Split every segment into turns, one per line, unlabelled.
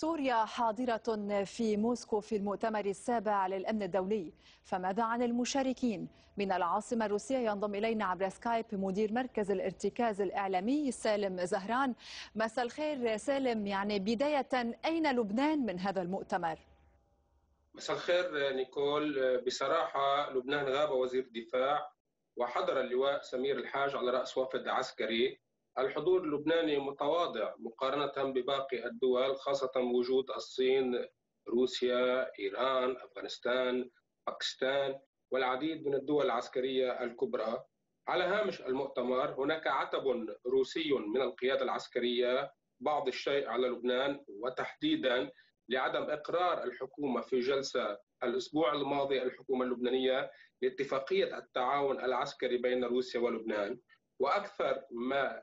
سوريا حاضرة في موسكو في المؤتمر السابع للأمن الدولي فماذا عن المشاركين؟ من العاصمة الروسية ينضم إلينا عبر سكايب مدير مركز الارتكاز الإعلامي سالم زهران مساء الخير سالم يعني بداية أين لبنان من هذا المؤتمر؟
مساء الخير نيكول بصراحة لبنان غاب وزير الدفاع وحضر اللواء سمير الحاج على رأس وفد عسكري الحضور اللبناني متواضع مقارنة بباقي الدول خاصة وجود الصين روسيا إيران أفغانستان باكستان والعديد من الدول العسكرية الكبرى. على هامش المؤتمر هناك عتب روسي من القيادة العسكرية بعض الشيء على لبنان وتحديدا لعدم إقرار الحكومة في جلسة الأسبوع الماضي الحكومة اللبنانية لاتفاقية التعاون العسكري بين روسيا ولبنان. وأكثر ما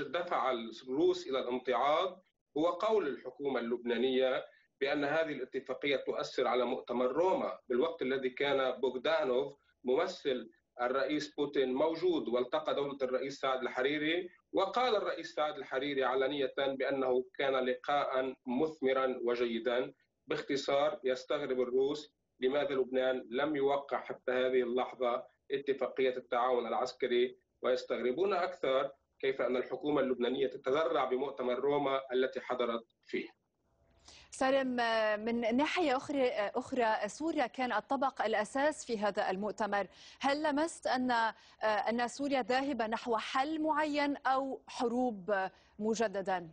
دفع الروس إلى الامتعاض هو قول الحكومة اللبنانية بأن هذه الاتفاقية تؤثر على مؤتمر روما. بالوقت الذي كان بوغدانوف ممثل الرئيس بوتين موجود والتقى دولة الرئيس سعد الحريري وقال الرئيس سعد الحريري علنية بأنه كان لقاء مثمرا وجيدا. باختصار يستغرب الروس لماذا لبنان لم يوقع حتى هذه اللحظة اتفاقية التعاون العسكري ويستغربون أكثر كيف أن الحكومة اللبنانية تتذرع بمؤتمر روما التي حضرت فيه.
سالم من ناحية أخرى أخرى سوريا كان الطبق الأساس في هذا المؤتمر. هل لمست أن أن سوريا ذاهبة نحو حل معين أو حروب مجددا؟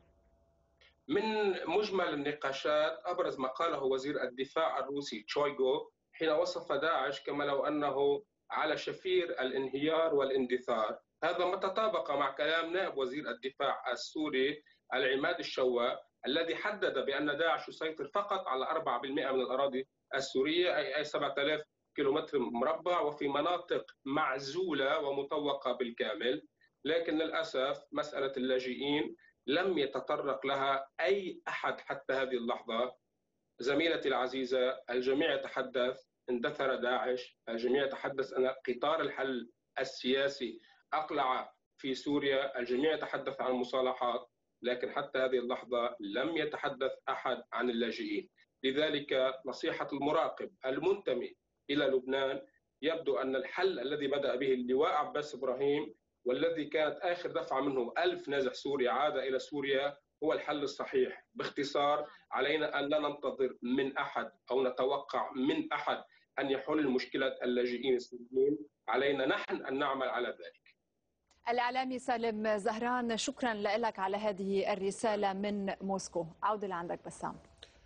من مجمل النقاشات أبرز ما قاله وزير الدفاع الروسي تشويغو حين وصف داعش كما لو أنه على شفير الانهيار والاندثار. هذا ما تطابق مع كلام نائب وزير الدفاع السوري العماد الشواء الذي حدد بأن داعش يسيطر فقط على 4% من الأراضي السورية أي 7000 كيلومتر مربع وفي مناطق معزولة ومطوقة بالكامل. لكن للأسف مسألة اللاجئين لم يتطرق لها أي أحد حتى هذه اللحظة. زميلتي العزيزة الجميع يتحدث اندثر داعش الجميع يتحدث أن قطار الحل السياسي. أقلع في سوريا الجميع يتحدث عن مصالحات لكن حتى هذه اللحظة لم يتحدث أحد عن اللاجئين. لذلك نصيحة المراقب المنتمي إلى لبنان يبدو أن الحل الذي بدأ به اللواء عباس إبراهيم والذي كانت آخر دفعة منه ألف نازح سوري عاد إلى سوريا هو الحل الصحيح. باختصار علينا أن لا ننتظر من أحد أو نتوقع من أحد أن يحل مشكلة اللاجئين السوريين. علينا نحن أن نعمل على ذلك.
الإعلامي سالم زهران شكرا لك على هذه الرسالة من موسكو. عودة لعندك بسام.